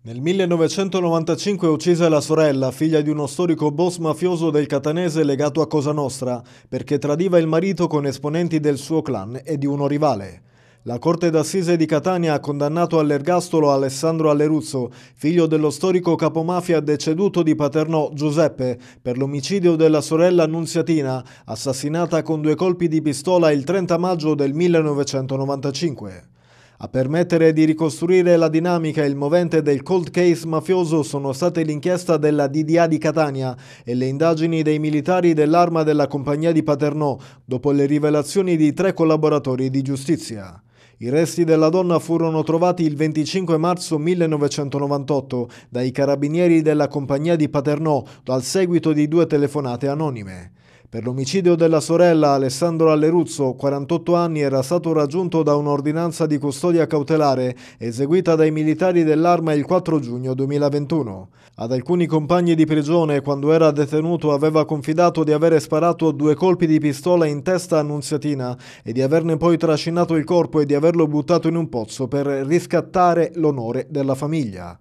Nel 1995 uccise la sorella, figlia di uno storico boss mafioso del catanese legato a Cosa Nostra, perché tradiva il marito con esponenti del suo clan e di uno rivale. La Corte d'Assise di Catania ha condannato all'ergastolo Alessandro Alleruzzo, figlio dello storico capomafia deceduto di Paternò Giuseppe, per l'omicidio della sorella Annunziatina, assassinata con due colpi di pistola il 30 maggio del 1995. A permettere di ricostruire la dinamica e il movente del cold case mafioso sono state l'inchiesta della DDA di Catania e le indagini dei militari dell'arma della compagnia di Paternò dopo le rivelazioni di tre collaboratori di giustizia. I resti della donna furono trovati il 25 marzo 1998 dai carabinieri della compagnia di Paternò dal seguito di due telefonate anonime. Per l'omicidio della sorella Alessandro Alleruzzo, 48 anni, era stato raggiunto da un'ordinanza di custodia cautelare eseguita dai militari dell'arma il 4 giugno 2021. Ad alcuni compagni di prigione, quando era detenuto, aveva confidato di avere sparato due colpi di pistola in testa a Annunziatina e di averne poi trascinato il corpo e di averlo buttato in un pozzo per riscattare l'onore della famiglia.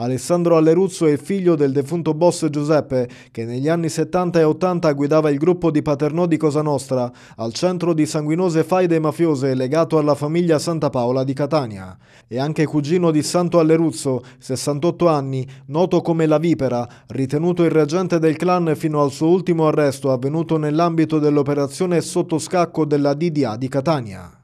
Alessandro Alleruzzo è figlio del defunto boss Giuseppe, che negli anni 70 e 80 guidava il gruppo di Paternò di Cosa Nostra, al centro di sanguinose faide mafiose legato alla famiglia Santa Paola di Catania. È anche cugino di Santo Alleruzzo, 68 anni, noto come la Vipera, ritenuto il reggente del clan fino al suo ultimo arresto avvenuto nell'ambito dell'operazione sotto scacco della DDA di Catania.